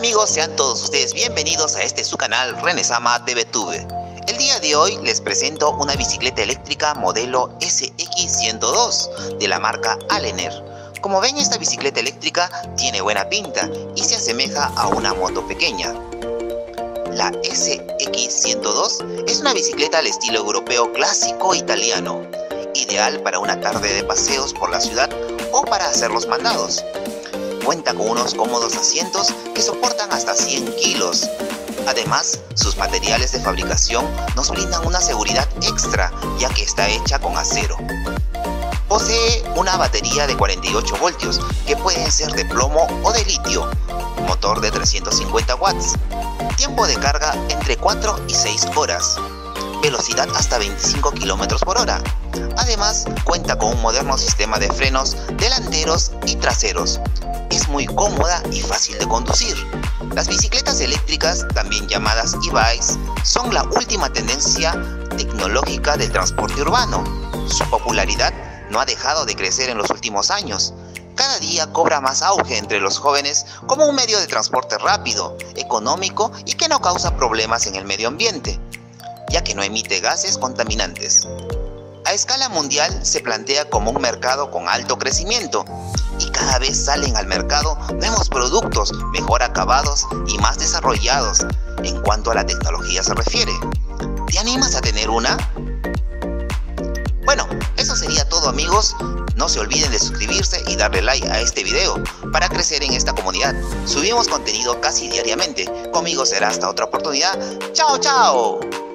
amigos, sean todos ustedes bienvenidos a este su canal Renesama TVTube. El día de hoy les presento una bicicleta eléctrica modelo SX102 de la marca Alener. Como ven esta bicicleta eléctrica tiene buena pinta y se asemeja a una moto pequeña. La SX102 es una bicicleta al estilo europeo clásico italiano, ideal para una tarde de paseos por la ciudad o para hacer los mandados. Cuenta con unos cómodos asientos que soportan hasta 100 kilos. Además, sus materiales de fabricación nos brindan una seguridad extra ya que está hecha con acero. Posee una batería de 48 voltios que pueden ser de plomo o de litio, motor de 350 watts, tiempo de carga entre 4 y 6 horas, velocidad hasta 25 km por hora. Además, cuenta con un moderno sistema de frenos delanteros y traseros, es muy cómoda y fácil de conducir. Las bicicletas eléctricas, también llamadas e-bikes, son la última tendencia tecnológica del transporte urbano. Su popularidad no ha dejado de crecer en los últimos años. Cada día cobra más auge entre los jóvenes como un medio de transporte rápido, económico y que no causa problemas en el medio ambiente, ya que no emite gases contaminantes. A escala mundial se plantea como un mercado con alto crecimiento y cada vez salen al mercado nuevos productos mejor acabados y más desarrollados en cuanto a la tecnología se refiere. ¿Te animas a tener una? Bueno, eso sería todo amigos. No se olviden de suscribirse y darle like a este video para crecer en esta comunidad. Subimos contenido casi diariamente. Conmigo será hasta otra oportunidad. ¡Chao, chao!